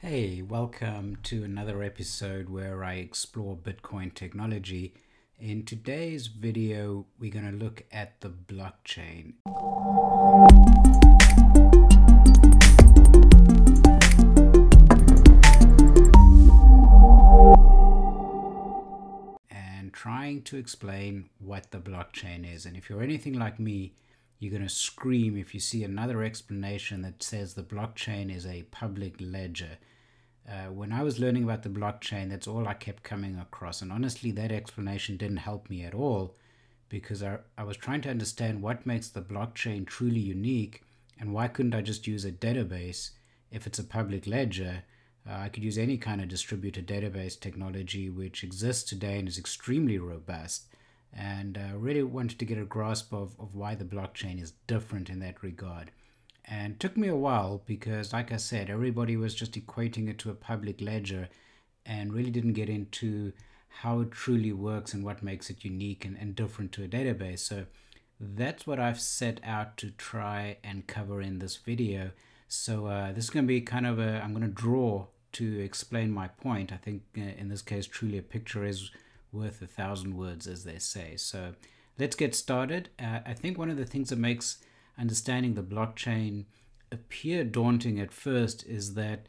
Hey, welcome to another episode where I explore Bitcoin technology. In today's video, we're going to look at the blockchain. And trying to explain what the blockchain is. And if you're anything like me, you're going to scream if you see another explanation that says the blockchain is a public ledger. Uh, when I was learning about the blockchain, that's all I kept coming across. And honestly, that explanation didn't help me at all because I, I was trying to understand what makes the blockchain truly unique and why couldn't I just use a database if it's a public ledger. Uh, I could use any kind of distributed database technology which exists today and is extremely robust and uh, really wanted to get a grasp of, of why the blockchain is different in that regard. And took me a while because, like I said, everybody was just equating it to a public ledger and really didn't get into how it truly works and what makes it unique and, and different to a database. So that's what I've set out to try and cover in this video. So uh, this is going to be kind of a, I'm going to draw to explain my point. I think uh, in this case, truly a picture is worth a thousand words, as they say. So let's get started. Uh, I think one of the things that makes understanding the blockchain appear daunting at first is that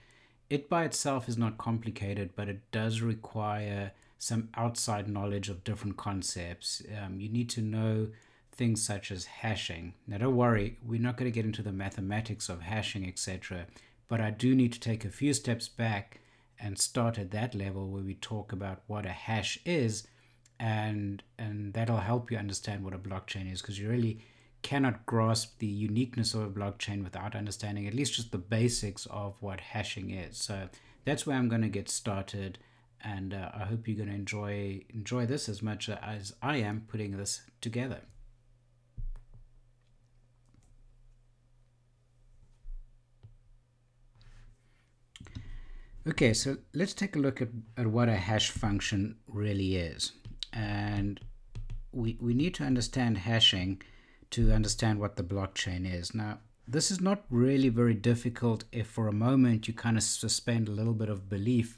it by itself is not complicated, but it does require some outside knowledge of different concepts. Um, you need to know things such as hashing. Now, don't worry, we're not going to get into the mathematics of hashing, etc. But I do need to take a few steps back and start at that level where we talk about what a hash is and and that'll help you understand what a blockchain is because you really cannot grasp the uniqueness of a blockchain without understanding at least just the basics of what hashing is. So that's where i'm going to get started and uh, i hope you're going to enjoy enjoy this as much as i am putting this together Okay, so let's take a look at, at what a hash function really is. And we, we need to understand hashing to understand what the blockchain is. Now, this is not really very difficult if for a moment you kind of suspend a little bit of belief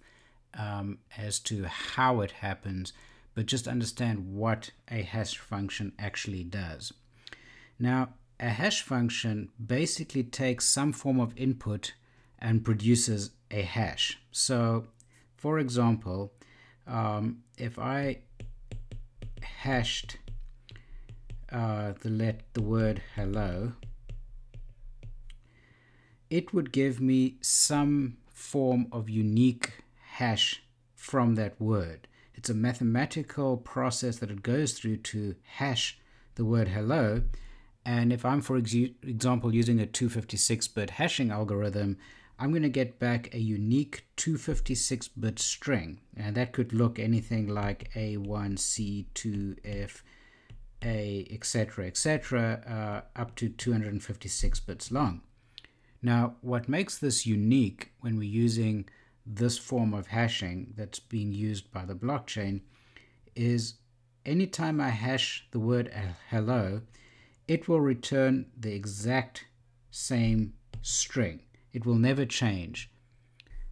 um, as to how it happens, but just understand what a hash function actually does. Now, a hash function basically takes some form of input and produces a hash. So, for example, um, if I hashed uh, the let the word hello, it would give me some form of unique hash from that word. It's a mathematical process that it goes through to hash the word hello. And if I'm, for ex example, using a 256 bit hashing algorithm, I'm going to get back a unique 256-bit string. And that could look anything like A1, C2, F, A, etc., etc., uh, up to 256 bits long. Now, what makes this unique when we're using this form of hashing that's being used by the blockchain is anytime I hash the word hello, it will return the exact same string. It will never change.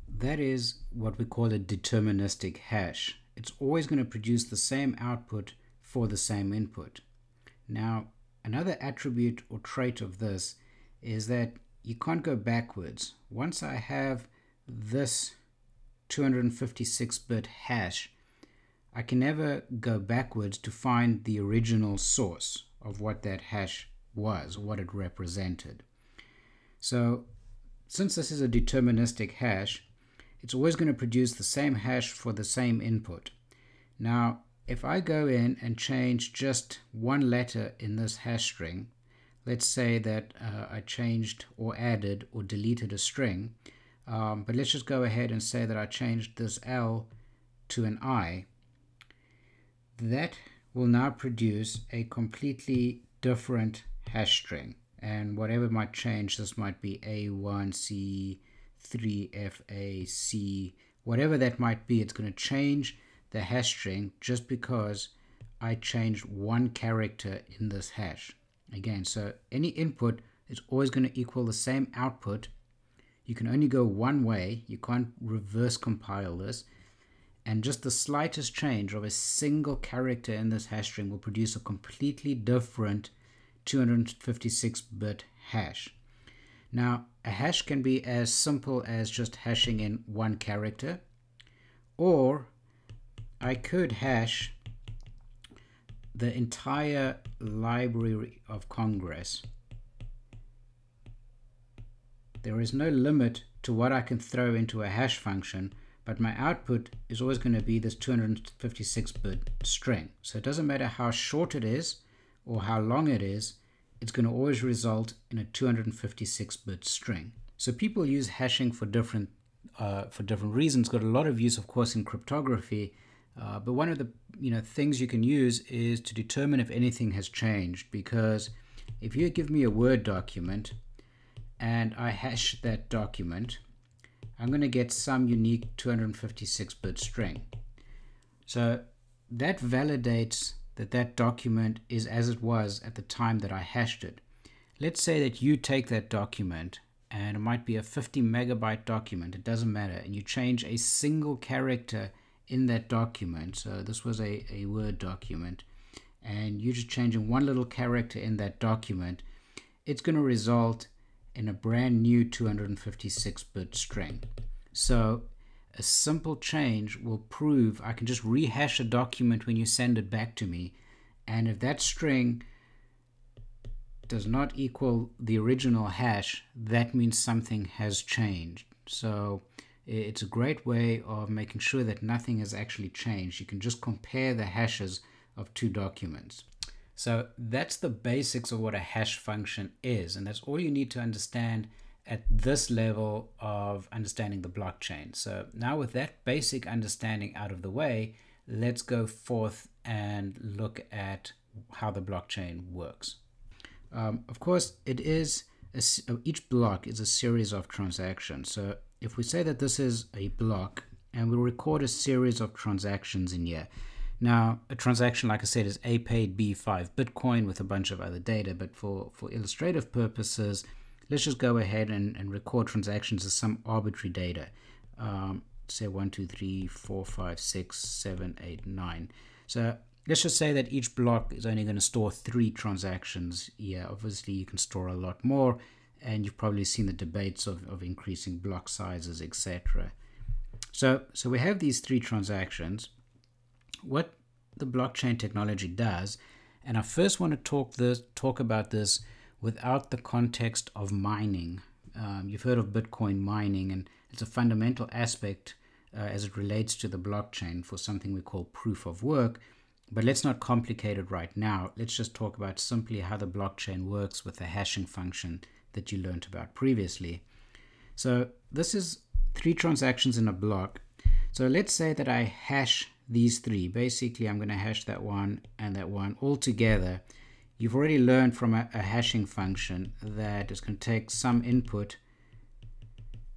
That is what we call a deterministic hash. It's always going to produce the same output for the same input. Now, another attribute or trait of this is that you can't go backwards. Once I have this 256-bit hash, I can never go backwards to find the original source of what that hash was, what it represented. So since this is a deterministic hash, it's always going to produce the same hash for the same input. Now, if I go in and change just one letter in this hash string, let's say that uh, I changed or added or deleted a string, um, but let's just go ahead and say that I changed this L to an I, that will now produce a completely different hash string and whatever might change this might be a1 c 3 f a c whatever that might be it's going to change the hash string just because i changed one character in this hash again so any input is always going to equal the same output You can only go one way. You can't reverse compile this. And just the slightest change of a single character in this hash string will produce a completely different 256-bit hash. Now, a hash can be as simple as just hashing in one character, or I could hash the entire Library of Congress. There is no limit to what I can throw into a hash function, but my output is always going to be this 256-bit string. So it doesn't matter how short it is or how long it is, it's going to always result in a 256-bit string. So people use hashing for different uh, for different reasons. Got a lot of use, of course, in cryptography. Uh, but one of the you know things you can use is to determine if anything has changed. Because if you give me a Word document and I hash that document, I'm going to get some unique 256-bit string. So that validates that that document is as it was at the time that I hashed it. Let's say that you take that document and it might be a 50 megabyte document, it doesn't matter, and you change a single character in that document. So this was a, a Word document, and you're just changing one little character in that document, it's going to result in a brand new 256 bit string. So a simple change will prove I can just rehash a document when you send it back to me. And if that string does not equal the original hash, that means something has changed. So it's a great way of making sure that nothing has actually changed. You can just compare the hashes of two documents. So that's the basics of what a hash function is. And that's all you need to understand at this level of understanding the blockchain. So now with that basic understanding out of the way, let's go forth and look at how the blockchain works. Um, of course, it is a, each block is a series of transactions. So if we say that this is a block and we'll record a series of transactions in here. Now, a transaction, like I said, is A paid B5 Bitcoin with a bunch of other data, but for, for illustrative purposes, let's just go ahead and, and record transactions as some arbitrary data. Um, say 1, 2, 3, 4, 5, 6, 7, 8, 9. So let's just say that each block is only going to store three transactions. Yeah, obviously you can store a lot more, and you've probably seen the debates of, of increasing block sizes, etc. So, so we have these three transactions. What the blockchain technology does, and I first want to talk this talk about this without the context of mining. Um, you've heard of Bitcoin mining, and it's a fundamental aspect uh, as it relates to the blockchain for something we call proof of work. But let's not complicate it right now. Let's just talk about simply how the blockchain works with the hashing function that you learned about previously. So this is three transactions in a block. So let's say that I hash these three. Basically, I'm going to hash that one and that one all together You've already learned from a, a hashing function that it's going to take some input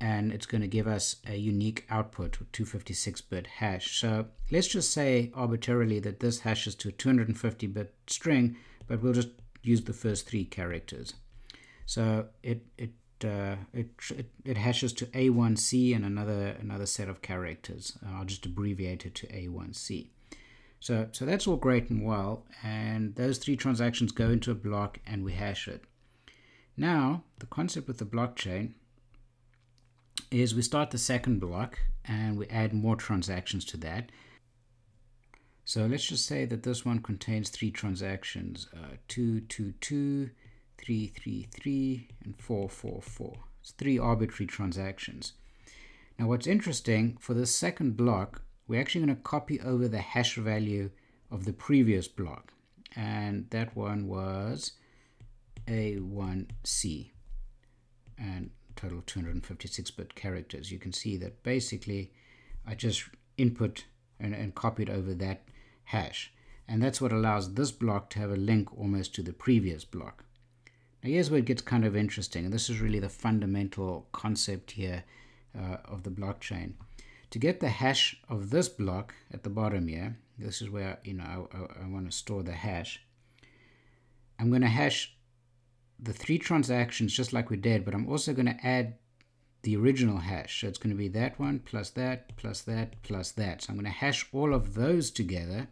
and it's going to give us a unique output, 256-bit hash. So let's just say arbitrarily that this hashes to a 250-bit string, but we'll just use the first three characters. So it it uh, it, it, it hashes to A1C and another another set of characters. I'll just abbreviate it to A1C. So, so that's all great and well. And those three transactions go into a block and we hash it. Now, the concept with the blockchain is we start the second block and we add more transactions to that. So let's just say that this one contains three transactions, uh, 2, 2, 2, 3, 3, 3, and 4, 4, 4. It's three arbitrary transactions. Now what's interesting, for the second block, we're actually going to copy over the hash value of the previous block. And that one was A1C and total 256-bit characters. You can see that basically I just input and, and copied over that hash. And that's what allows this block to have a link almost to the previous block. Now here's where it gets kind of interesting. And this is really the fundamental concept here uh, of the blockchain to get the hash of this block at the bottom here, this is where you know I, I, I want to store the hash. I'm going to hash the three transactions just like we did, but I'm also going to add the original hash. So it's going to be that one plus that plus that plus that. So I'm going to hash all of those together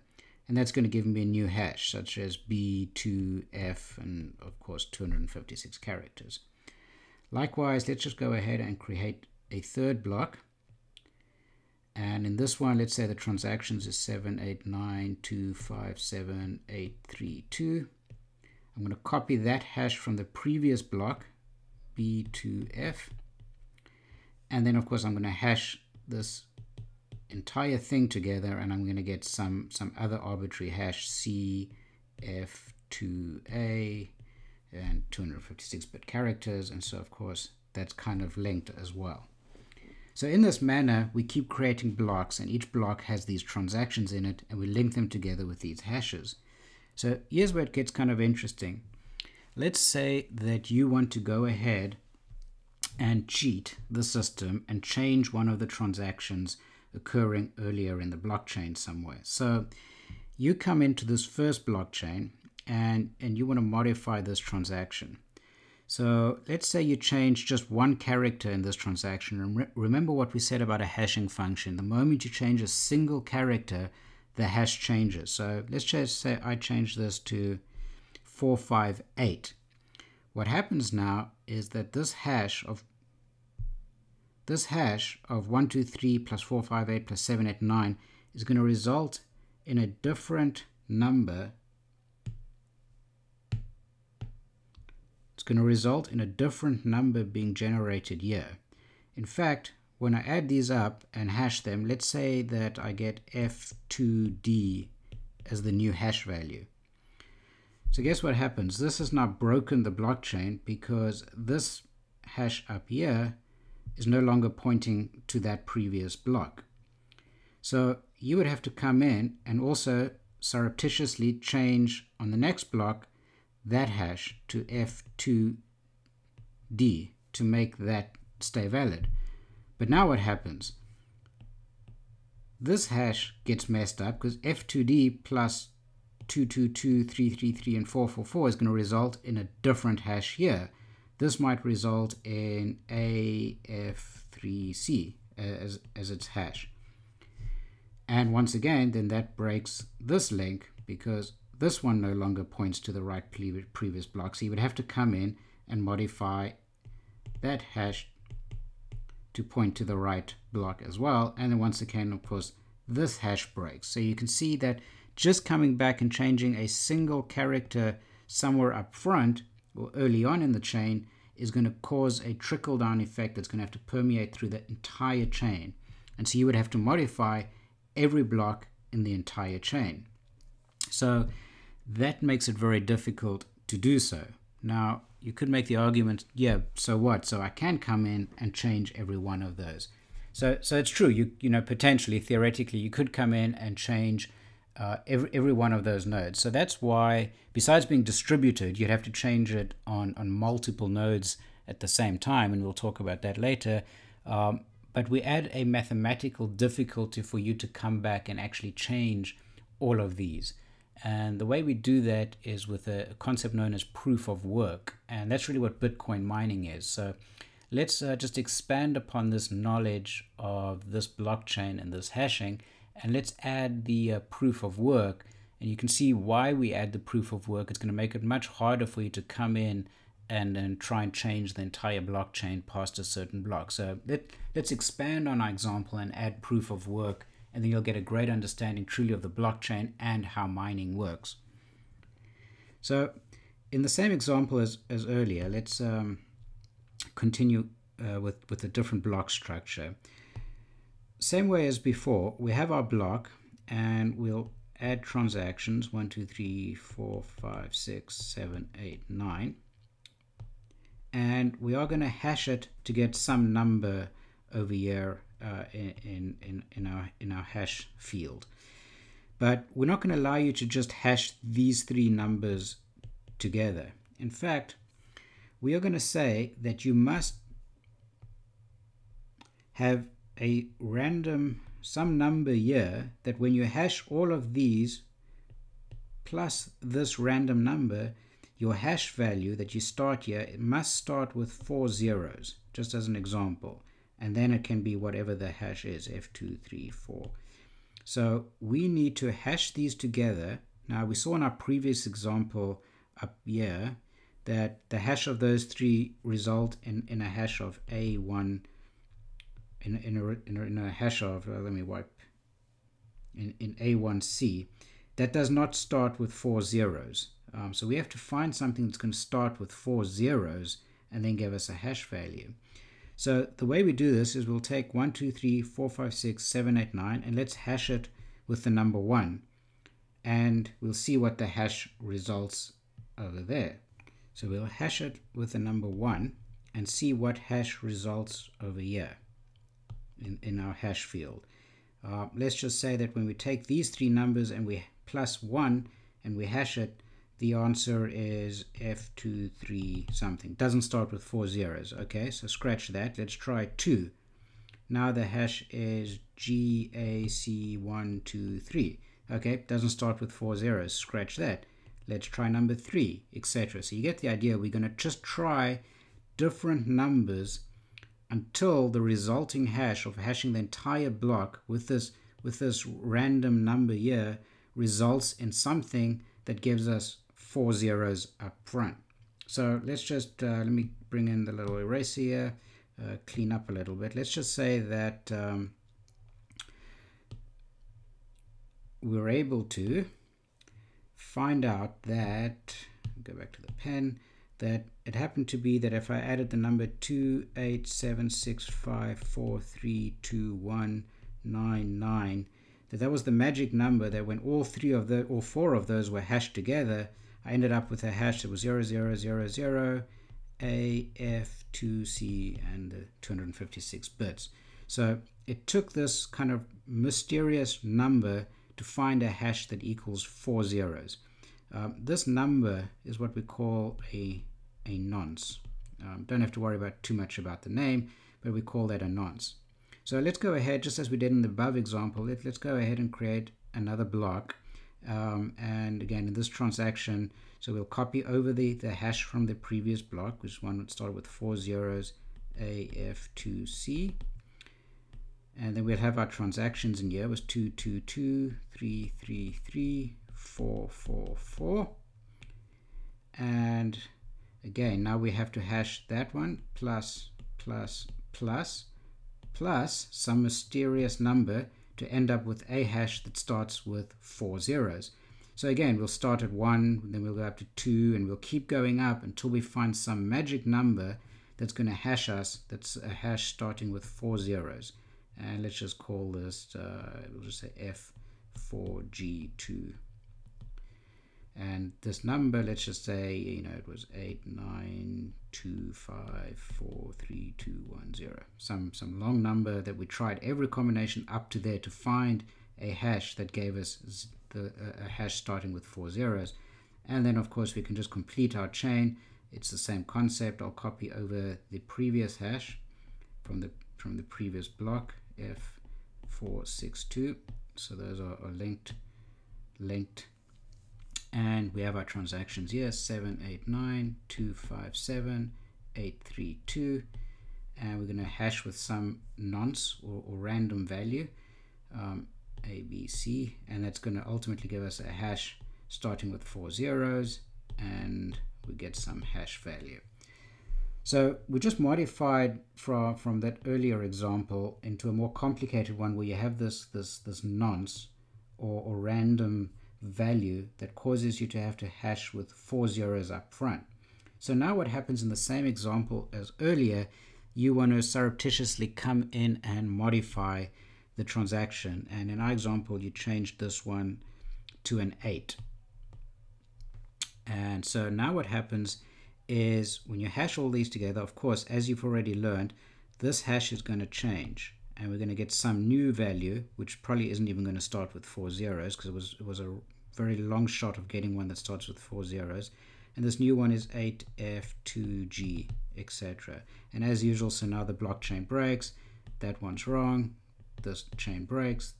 and that's going to give me a new hash such as B2F and of course 256 characters. Likewise, let's just go ahead and create a third block. And in this one, let's say the transactions is 789257832. I'm going to copy that hash from the previous block, B2F. And then, of course, I'm going to hash this entire thing together and I'm going to get some, some other arbitrary hash CF2A and 256-bit characters. And so, of course, that's kind of linked as well. So in this manner, we keep creating blocks and each block has these transactions in it and we link them together with these hashes. So here's where it gets kind of interesting. Let's say that you want to go ahead and cheat the system and change one of the transactions occurring earlier in the blockchain somewhere. So you come into this first blockchain and, and you want to modify this transaction. So let's say you change just one character in this transaction. And re remember what we said about a hashing function. The moment you change a single character, the hash changes. So let's just say I change this to 458. What happens now is that this hash of this hash of 123 plus 458 plus 789 is going to result in a different number. It's going to result in a different number being generated here. In fact, when I add these up and hash them, let's say that I get F2D as the new hash value. So guess what happens? This has now broken the blockchain because this hash up here is no longer pointing to that previous block. So you would have to come in and also surreptitiously change on the next block that hash to F2D to make that stay valid. But now what happens? This hash gets messed up because F2D plus 222, 333, and 444 is going to result in a different hash here. This might result in AF3C as, as its hash. And once again, then that breaks this link because this one no longer points to the right previous block. So you would have to come in and modify that hash to point to the right block as well. And then once again, of course, this hash breaks. So you can see that just coming back and changing a single character somewhere up front or early on in the chain is going to cause a trickle down effect that's going to have to permeate through the entire chain. And so you would have to modify every block in the entire chain. So that makes it very difficult to do so. Now, you could make the argument, yeah, so what? So I can come in and change every one of those. So, so it's true. You, you know, potentially, theoretically, you could come in and change uh, every, every one of those nodes. So that's why, besides being distributed, you'd have to change it on, on multiple nodes at the same time, and we'll talk about that later. Um, but we add a mathematical difficulty for you to come back and actually change all of these. And the way we do that is with a concept known as proof of work. And that's really what Bitcoin mining is. So let's uh, just expand upon this knowledge of this blockchain and this hashing and let's add the uh, proof of work and you can see why we add the proof of work. It's going to make it much harder for you to come in and then try and change the entire blockchain past a certain block. So let, let's expand on our example and add proof of work and then you'll get a great understanding truly of the blockchain and how mining works. So in the same example as, as earlier, let's um, continue uh, with, with a different block structure same way as before, we have our block and we'll add transactions 1, 2, 3, 4, 5, 6, 7, 8, 9. And we are going to hash it to get some number over here uh, in, in, in, our, in our hash field. But we're not going to allow you to just hash these three numbers together. In fact, we are going to say that you must have a random some number here that when you hash all of these plus this random number, your hash value that you start here, it must start with four zeros. just as an example. And then it can be whatever the hash is, F234. So we need to hash these together. Now we saw in our previous example up here that the hash of those three result in, in a hash of A1, in, in, a, in, a, in a hash of, uh, let me wipe, in, in A1C. That does not start with four zeros. Um, so we have to find something that's going to start with four zeros and then give us a hash value. So the way we do this is we'll take 1, 2, 3, 4, 5, 6, 7, 8, 9, and let's hash it with the number 1. And we'll see what the hash results over there. So we'll hash it with the number 1 and see what hash results over here in, in our hash field. Uh, let's just say that when we take these three numbers and we plus 1 and we hash it, the answer is F23 something. Doesn't start with four zeros. Okay, so scratch that. Let's try 2. Now the hash is GAC123. Okay, doesn't start with four zeros. Scratch that. Let's try number 3, etc. So you get the idea. We're going to just try different numbers until the resulting hash of hashing the entire block with this with this random number here results in something that gives us four zeros up front. So let's just, uh, let me bring in the little eraser here, uh, clean up a little bit. Let's just say that um, we're able to find out that, go back to the pen, that it happened to be that if I added the number 28765432199, that that was the magic number that when all three of the, all four of those were hashed together, I ended up with a hash that was 0000 AF2C and 256 bits. So it took this kind of mysterious number to find a hash that equals four zeros. Um, this number is what we call a, a nonce. Um, don't have to worry about too much about the name, but we call that a nonce. So let's go ahead, just as we did in the above example, let, let's go ahead and create another block um, and again, in this transaction, so we'll copy over the, the hash from the previous block, which one would start with four zeros, AF2C. And then we'll have our transactions in here was 222, 333, 444. And again, now we have to hash that one plus, plus, plus, plus some mysterious number to end up with a hash that starts with four zeros. So again, we'll start at 1, then we'll go up to 2, and we'll keep going up until we find some magic number that's going to hash us, that's a hash starting with four zeros. And let's just call this, uh, we'll just say F4G2 and this number let's just say you know it was eight nine two five four three two one zero. Some some long number that we tried every combination up to there to find a hash that gave us the a hash starting with four zeros. And then of course we can just complete our chain. It's the same concept. I'll copy over the previous hash from the from the previous block f462 so those are, are linked linked and we have our transactions here 789 257 832 and we're going to hash with some nonce or, or random value um, ABC and that's going to ultimately give us a hash starting with four zeros and we get some hash value. So we just modified from from that earlier example into a more complicated one where you have this this this nonce or, or random value that causes you to have to hash with four zeros up front. So now what happens in the same example as earlier, you want to surreptitiously come in and modify the transaction. And in our example, you changed this one to an 8. And so now what happens is when you hash all these together, of course, as you've already learned, this hash is going to change and we're going to get some new value, which probably isn't even going to start with four zeros because it was, it was a very long shot of getting one that starts with four zeros. And this new one is 8F2G, etc. And as usual, so now the blockchain breaks, that one's wrong, this chain breaks,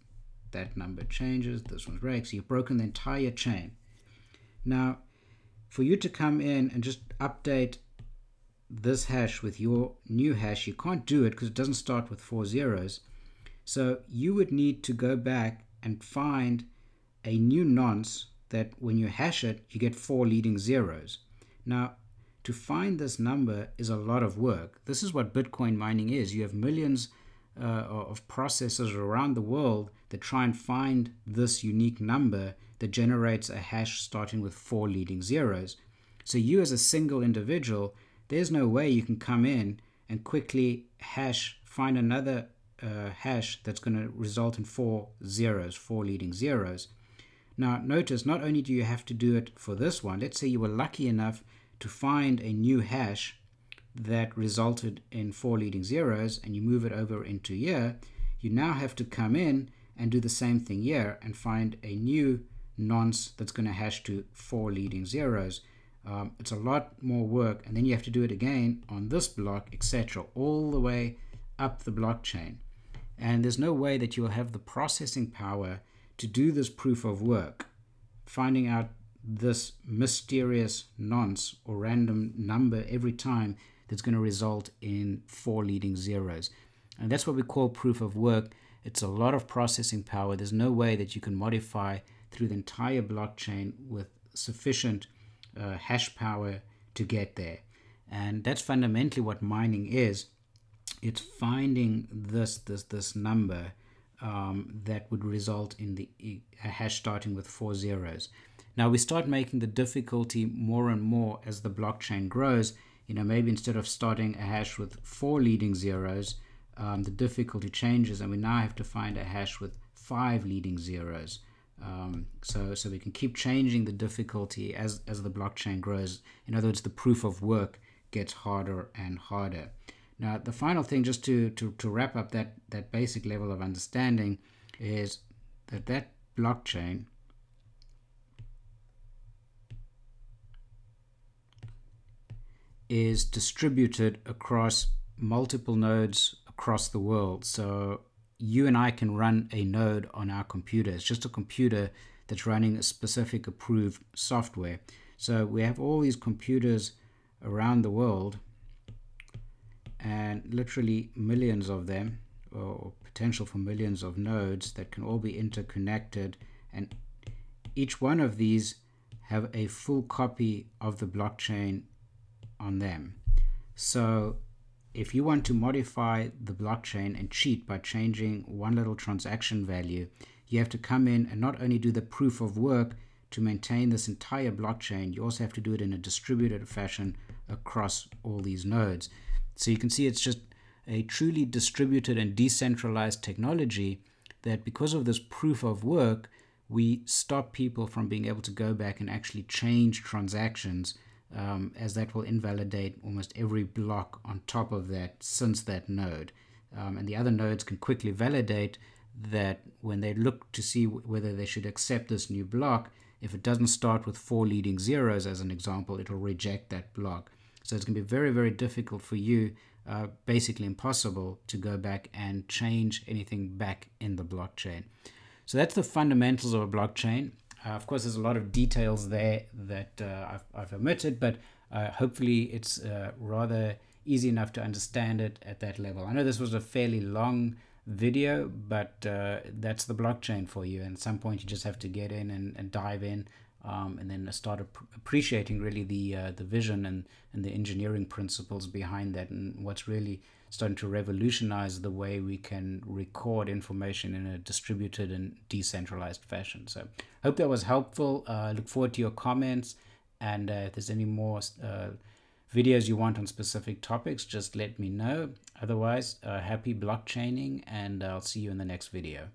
that number changes, this one breaks. You've broken the entire chain. Now, for you to come in and just update this hash with your new hash, you can't do it because it doesn't start with four zeros. So you would need to go back and find a new nonce that when you hash it, you get four leading zeros. Now, to find this number is a lot of work. This is what Bitcoin mining is. You have millions uh, of processors around the world that try and find this unique number that generates a hash starting with four leading zeros. So you as a single individual, there's no way you can come in and quickly hash, find another uh, hash that's going to result in four zeros, four leading zeros. Now notice, not only do you have to do it for this one, let's say you were lucky enough to find a new hash that resulted in four leading zeros and you move it over into here, you now have to come in and do the same thing here and find a new nonce that's going to hash to four leading zeros. Um, it's a lot more work and then you have to do it again on this block, etc., all the way up the blockchain. And there's no way that you'll have the processing power to do this proof of work, finding out this mysterious nonce or random number every time that's going to result in four leading zeros. And that's what we call proof of work. It's a lot of processing power. There's no way that you can modify through the entire blockchain with sufficient uh, hash power to get there. And that's fundamentally what mining is. It's finding this this this number um, that would result in the a hash starting with four zeros. Now we start making the difficulty more and more as the blockchain grows you know, maybe instead of starting a hash with four leading zeros, um, the difficulty changes and we now have to find a hash with five leading zeros. Um, so, so we can keep changing the difficulty as, as the blockchain grows. In other words, the proof of work gets harder and harder. Now, the final thing, just to, to, to wrap up that, that basic level of understanding, is that that blockchain is distributed across multiple nodes across the world. So you and I can run a node on our computer. It's just a computer that's running a specific approved software. So we have all these computers around the world and literally millions of them or potential for millions of nodes that can all be interconnected and each one of these have a full copy of the blockchain on them. So if you want to modify the blockchain and cheat by changing one little transaction value, you have to come in and not only do the proof of work to maintain this entire blockchain, you also have to do it in a distributed fashion across all these nodes. So you can see it's just a truly distributed and decentralized technology that because of this proof of work, we stop people from being able to go back and actually change transactions um, as that will invalidate almost every block on top of that since that node. Um, and the other nodes can quickly validate that when they look to see whether they should accept this new block, if it doesn't start with four leading zeros as an example, it'll reject that block. So it's going to be very, very difficult for you, uh, basically impossible, to go back and change anything back in the blockchain. So that's the fundamentals of a blockchain. Uh, of course, there's a lot of details there that uh, I've, I've, omitted, but uh, hopefully it's uh, rather easy enough to understand it at that level. I know this was a fairly long video, but uh, that's the blockchain for you. And at some point, you just have to get in and, and dive in. Um, and then start ap- appreciating really the uh, the vision and, and the engineering principles behind that and what's really starting to revolutionize the way we can record information in a distributed and decentralized fashion. So, hope that was helpful. Uh, look forward to your comments. And uh, if there's any more uh, videos you want on specific topics, just let me know. Otherwise, uh, happy blockchaining, and I'll see you in the next video.